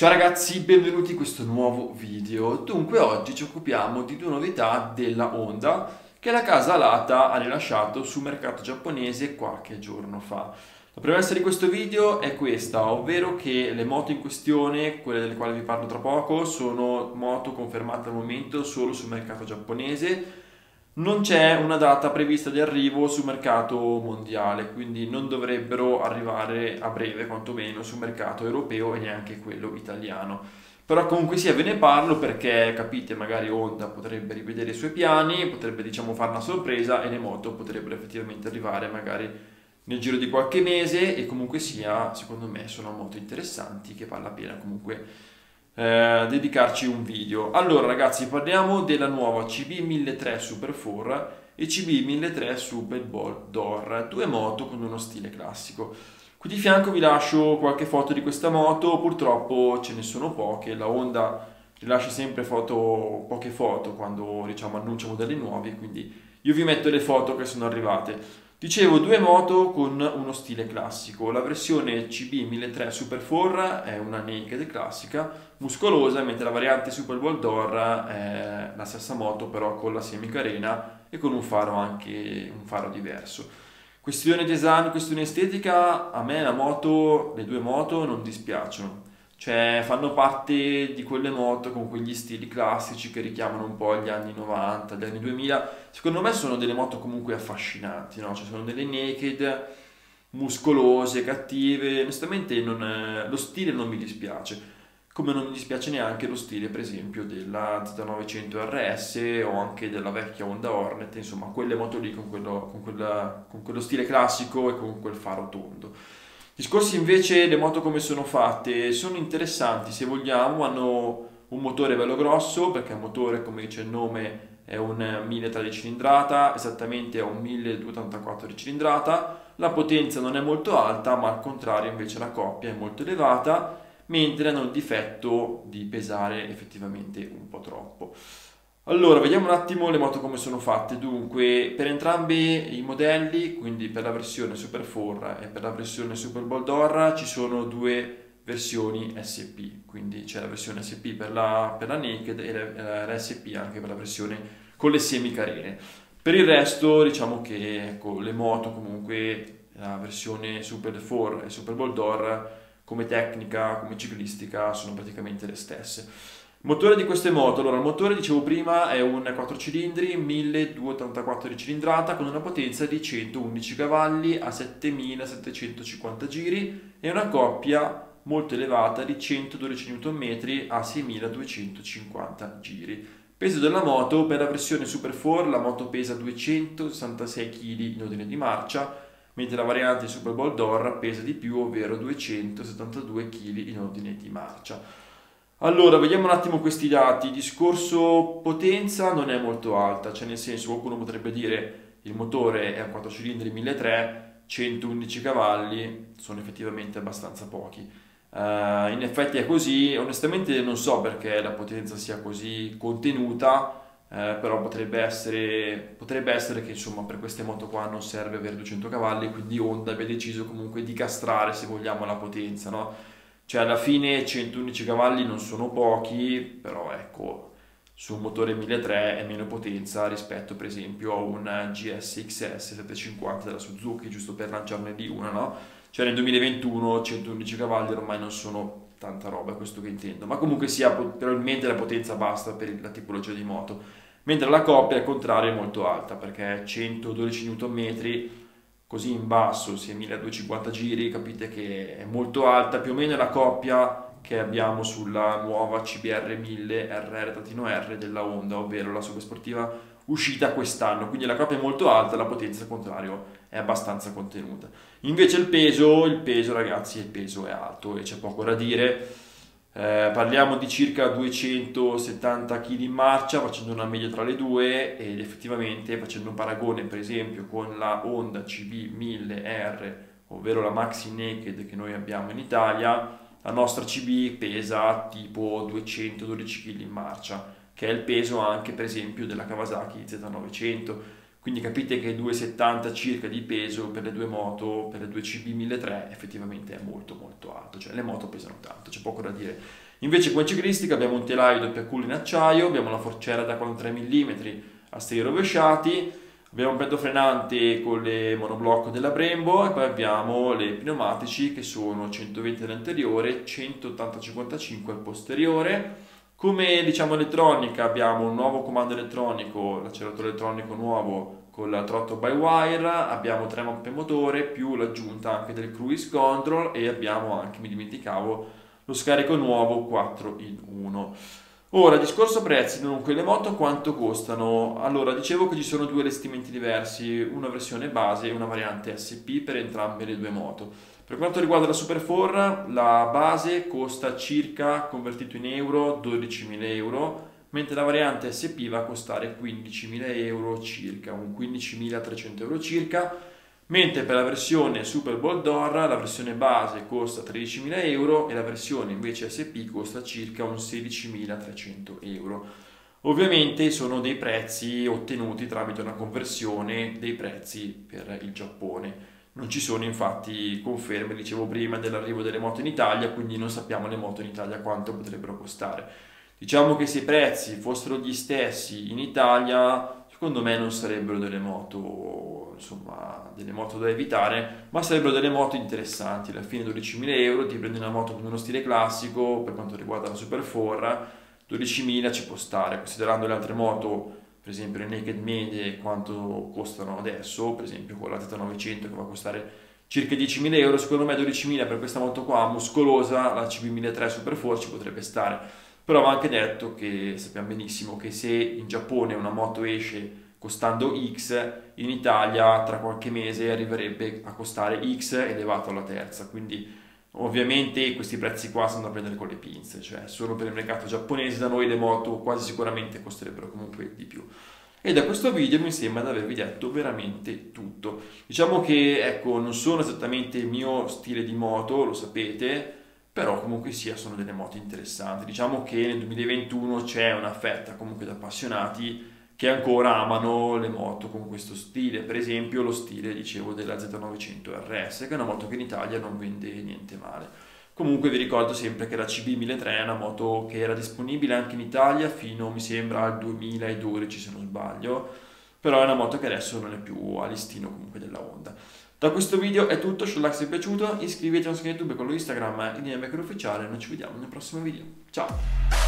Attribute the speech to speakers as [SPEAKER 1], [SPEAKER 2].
[SPEAKER 1] Ciao ragazzi, benvenuti in questo nuovo video. Dunque oggi ci occupiamo di due novità della Honda che la casa Alata ha rilasciato sul mercato giapponese qualche giorno fa. La premessa di questo video è questa, ovvero che le moto in questione, quelle delle quali vi parlo tra poco, sono moto confermate al momento solo sul mercato giapponese non c'è una data prevista di arrivo sul mercato mondiale, quindi non dovrebbero arrivare a breve quantomeno sul mercato europeo e neanche quello italiano. Però comunque sia ve ne parlo perché capite magari Honda potrebbe rivedere i suoi piani, potrebbe diciamo fare una sorpresa e le moto potrebbero effettivamente arrivare magari nel giro di qualche mese e comunque sia secondo me sono moto interessanti che vale la pena comunque eh, dedicarci un video. Allora ragazzi parliamo della nuova CB1003 Super 4 e CB1003 Super Bowl Door, due moto con uno stile classico. Qui di fianco vi lascio qualche foto di questa moto, purtroppo ce ne sono poche, la Honda rilascia sempre foto, poche foto quando diciamo, annuncia modelli nuovi, quindi io vi metto le foto che sono arrivate. Dicevo, due moto con uno stile classico. La versione CB1003 Super 4 è una naked classica, muscolosa, mentre la variante Super Boldor è la stessa moto però con la semicarena e con un faro anche un faro diverso. Questione design, questione estetica, a me la moto, le due moto non dispiacciono cioè fanno parte di quelle moto con quegli stili classici che richiamano un po' gli anni 90, gli anni 2000. Secondo me sono delle moto comunque affascinanti, no? Cioè sono delle naked, muscolose, cattive. Onestamente non lo stile non mi dispiace, come non mi dispiace neanche lo stile per esempio della Z900 RS o anche della vecchia Honda Hornet, insomma quelle moto lì con quello, con quella, con quello stile classico e con quel faro tondo. Discorsi invece le moto come sono fatte sono interessanti se vogliamo, hanno un motore bello grosso perché il motore come dice il nome è un 1013 cilindrata, esattamente è un 1284 di cilindrata, la potenza non è molto alta ma al contrario invece la coppia è molto elevata mentre hanno il difetto di pesare effettivamente un po' troppo. Allora, vediamo un attimo le moto come sono fatte. Dunque, per entrambi i modelli, quindi per la versione Super 4 e per la versione Super Boldor, ci sono due versioni SP. Quindi c'è la versione SP per la, per la Naked e la, la SP anche per la versione con le semicarene. Per il resto, diciamo che ecco, le moto comunque, la versione Super 4 e Super Boldor, come tecnica, come ciclistica, sono praticamente le stesse. Motore di queste moto, allora il motore dicevo prima è un 4 cilindri 1284 di cilindrata con una potenza di 111 cavalli a 7750 giri e una coppia molto elevata di 112 Nm a 6250 giri. Peso della moto per la versione Super 4 la moto pesa 266 kg in ordine di marcia mentre la variante Super Bowl Door pesa di più ovvero 272 kg in ordine di marcia. Allora, vediamo un attimo questi dati. Discorso potenza non è molto alta, cioè nel senso qualcuno potrebbe dire il motore è a 4 cilindri 1300, 111 cavalli, sono effettivamente abbastanza pochi. Uh, in effetti è così, onestamente non so perché la potenza sia così contenuta, uh, però potrebbe essere, potrebbe essere che insomma per queste moto qua non serve avere 200 cavalli, quindi Honda abbia deciso comunque di castrare se vogliamo la potenza, no? Cioè alla fine 111 cavalli non sono pochi, però ecco, su un motore 1300 è meno potenza rispetto per esempio a un GS XS 750 della Suzuki, giusto per lanciarne di una, no? Cioè nel 2021 111 cavalli ormai non sono tanta roba, questo che intendo, ma comunque sia probabilmente la potenza basta per la tipologia di moto, mentre la coppia al contrario è molto alta perché 112 Nm così in basso, sia 1250 giri, capite che è molto alta, più o meno la coppia che abbiamo sulla nuova CBR 1000 RR-R della Honda, ovvero la supersportiva uscita quest'anno, quindi la coppia è molto alta, la potenza al contrario è abbastanza contenuta. Invece il peso, il peso ragazzi, il peso è alto e c'è poco da dire, eh, parliamo di circa 270 kg in marcia facendo una media tra le due ed effettivamente facendo un paragone per esempio con la Honda CB1000R ovvero la Maxi Naked che noi abbiamo in Italia la nostra CB pesa tipo 212 kg in marcia che è il peso anche per esempio della Kawasaki Z900 quindi capite che 2,70 circa di peso per le due moto, per le due CB 1003 effettivamente è molto molto alto, cioè le moto pesano tanto, c'è poco da dire. Invece come ciclistica abbiamo un telaio doppia culla in acciaio, abbiamo la forciera da 43 mm a steli rovesciati, abbiamo un petto frenante con le monoblocco della Brembo e poi abbiamo le pneumatici che sono 120 all'anteriore, 180-55 al posteriore. Come diciamo elettronica abbiamo un nuovo comando elettronico, l'acceleratore elettronico nuovo con la throttle by wire, abbiamo tre mappe motore più l'aggiunta anche del cruise control e abbiamo anche, mi dimenticavo, lo scarico nuovo 4 in 1. Ora, discorso prezzi, dunque le moto quanto costano? Allora, dicevo che ci sono due allestimenti diversi, una versione base e una variante SP per entrambe le due moto. Per quanto riguarda la Super 4, la base costa circa, convertito in euro, 12.000 euro, mentre la variante SP va a costare 15.000 euro circa, un 15.300 euro circa, mentre per la versione Super Bowl d'Or la versione base costa 13.000 euro e la versione invece SP costa circa un 16.300 euro. Ovviamente sono dei prezzi ottenuti tramite una conversione dei prezzi per il Giappone. Non ci sono infatti conferme, dicevo prima, dell'arrivo delle moto in Italia, quindi non sappiamo le moto in Italia quanto potrebbero costare. Diciamo che se i prezzi fossero gli stessi in Italia, secondo me non sarebbero delle moto, insomma, delle moto da evitare, ma sarebbero delle moto interessanti. Alla fine 12.000 euro ti prendi una moto con uno stile classico, per quanto riguarda la Super 4, 12.000 ci può stare, considerando le altre moto, per esempio le Naked Medie, quanto costano adesso, per esempio con la Z900 che va a costare circa 10.000 euro, secondo me 12.000 per questa moto qua muscolosa, la CB1003 Super 4 ci potrebbe stare. Però va anche detto che sappiamo benissimo che se in Giappone una moto esce costando X, in Italia tra qualche mese arriverebbe a costare X elevato alla terza, quindi ovviamente questi prezzi qua sono da prendere con le pinze, cioè solo per il mercato giapponese da noi le moto quasi sicuramente costerebbero comunque di più. E da questo video mi sembra di avervi detto veramente tutto. Diciamo che ecco, non sono esattamente il mio stile di moto, lo sapete, però comunque sia sono delle moto interessanti. Diciamo che nel 2021 c'è una fetta comunque di appassionati che ancora amano le moto con questo stile, per esempio lo stile, dicevo, della Z900 RS, che è una moto che in Italia non vende niente male. Comunque vi ricordo sempre che la CB1003 è una moto che era disponibile anche in Italia fino, mi sembra, al 2012 se non sbaglio, però è una moto che adesso non è più a listino comunque della Honda. Da questo video è tutto, se se è piaciuto, iscrivetevi al nostro YouTube con lo Instagram e Linea Ufficiale, noi ci vediamo nel prossimo video. Ciao!